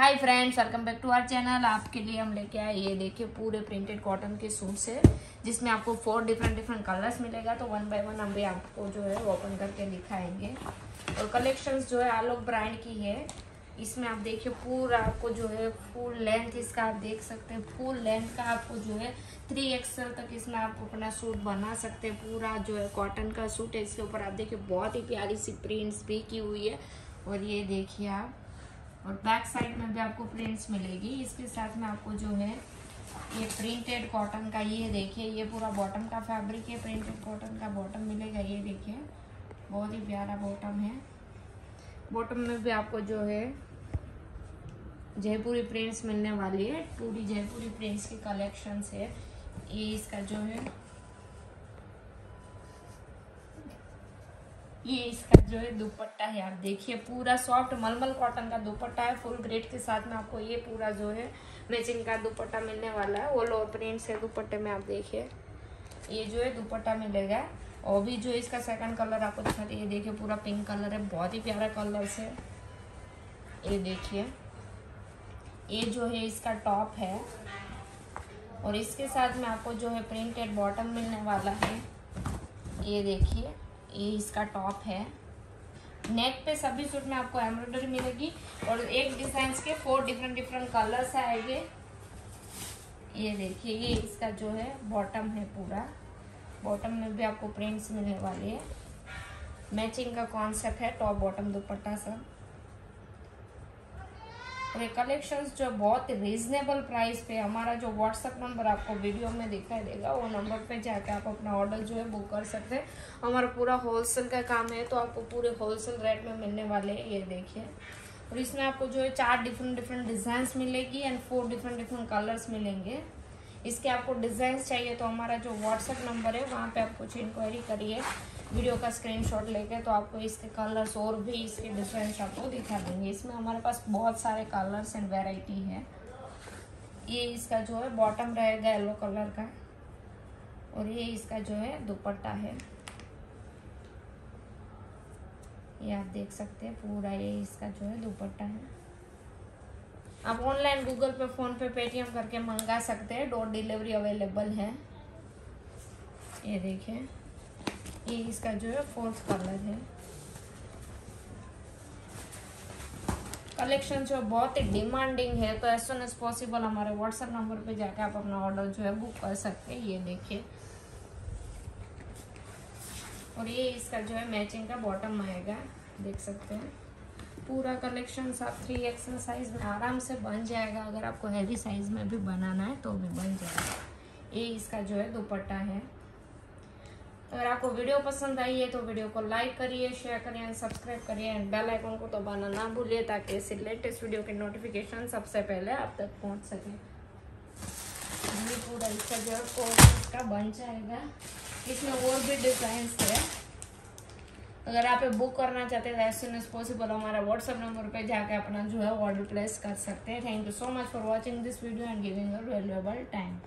Hi friends welcome back to our channel आपके लिए हम लेके आए ये देखिए पूरे प्रिंटेड कॉटन के सूट है, जिसमें आपको फोर डिफरेंट डिफरेंट कलर्स मिलेगा। तो वन बाय वन हम भी आपको जो है ओपन करके दिखाएँगे। और कलेक्शंस जो है आलोक ब्रांड की है। इसमें आप देखिए पूरा आपको जो है फुल लेंथ इसका आप देख सकते हैं। फुल लेंथ का आपको जो है थ्री एक्सएल तक इसमें आप अपना सूट बना सकते हैं। पूरा जो है कॉटन का सूट है। इसके ऊपर आप देखिए बहुत ही प्यारी सी प्रिंट्स भी की हुई है। और ये देखिए आप और बैक साइड में भी आपको प्रिंट्स मिलेगी। इसके साथ में आपको जो है, ये प्रिंटेड कॉटन का ये देखिए, ये पूरा बॉटम का फैब्रिक है प्रिंटेड कॉटन का बॉटम मिलेगा, ये देखिए। बहुत ही प्यारा बॉटम है। बॉटम में भी आपको जो है, जयपुरी प्रिंट्स मिलने वाली है। डी जयपुरी प्रिंट्स की कलेक्शन है। ये इसका जो है ये इसका जो है दुपट्टा है, आप देखिए, पूरा सॉफ्ट मलमल कॉटन का दुपट्टा है फुल ग्रेड के साथ में आपको ये पूरा जो है मैचिंग का दुपट्टा मिलने वाला है। वो लोअर प्रिंट्स है दुपट्टे में आप देखिए, ये जो है दुपट्टा मिलेगा। और भी जो इसका सेकंड कलर आपको दिखाते ये देखिए, पूरा पिंक कलर है, बहुत ही प्यारा कलर से ये देखिए, ये जो है इसका टॉप है। और इसके साथ में आपको जो है प्रिंटेड बॉटम मिलने वाला है। ये देखिए ये इसका टॉप है। नेक पे सभी सूट में आपको एम्ब्रॉयडरी मिलेगी और एक डिज़ाइन के फोर डिफरेंट डिफरेंट कलर्स आएँगे ये। देखिए, ये इसका जो है बॉटम है पूरा। बॉटम में भी आपको प्रिंट्स मिलने वाले हैं। मैचिंग का कॉन्सेप्ट है टॉप बॉटम दुपट्टा सब। और ये कलेक्शंस जो बहुत रीजनेबल प्राइस पे हमारा जो व्हाट्सअप नंबर आपको वीडियो में दिखाई देगा, वो नंबर पे जाके आप अपना ऑर्डर जो है बुक कर सकते हैं। हमारा पूरा होलसेल का काम है तो आपको पूरे होलसेल रेट में मिलने वाले हैं, ये देखिए। और इसमें आपको जो है चार डिफरेंट डिफरेंट डिज़ाइन मिलेगी and four different different colours मिलेंगे। इसके आपको डिज़ाइन चाहिए तो हमारा जो व्हाट्सएप नंबर है, वहाँ पे आप कुछ इंक्वायरी करिए। वीडियो का स्क्रीनशॉट लेके तो आपको इसके कलर्स और भी इसके डिफरेंस आपको दिखा देंगे। इसमें हमारे पास बहुत सारे कलर्स एंड वेराइटी है। ये इसका जो है बॉटम रहेगा येलो कलर का और ये इसका जो है दुपट्टा है। ये आप देख सकते हैं, पूरा ये इसका जो है दुपट्टा है। आप online Google Pay PhonePe Paytm करके मंगा सकते हैं डोर डिलीवरी अवेलेबल है। ये देखिए। ये इसका जो है फोर्थ कलर है। कलेक्शन जो बहुत ही डिमांडिंग है तो एज सुन एज पॉसिबल हमारे व्हाट्सएप नंबर पे जाके आप अपना ऑर्डर जो है बुक कर सकते हैं, ये देखिए। और ये इसका जो है मैचिंग का बॉटम आएगा, देख सकते हैं। पूरा कलेक्शन आप थ्री एक्सल साइज़ में आराम से बन जाएगा, अगर आपको हैवी साइज़ में भी बनाना है तो भी बन जाएगा। ये इसका जो है दुपट्टा है। अगर आपको वीडियो पसंद आई है तो वीडियो को लाइक करिए शेयर करिए एंड सब्सक्राइब करिए एंड बेल आइकन को दबाना ना भूलिए ताकि ऐसे लेटेस्ट वीडियो के नोटिफिकेशन सबसे पहले आप तक पहुँच सके। पूरा इसका जो है कोर्स का बन जाएगा। इसमें और भी डिज़ाइन है। अगर आप बुक करना चाहते हैं एज सुन एज पॉसिबल हमारा व्हाट्सएप नंबर पे जाकर अपना जो है ऑर्डर प्लेस कर सकते हैं। Thank you so much for watching this video and giving a valuable time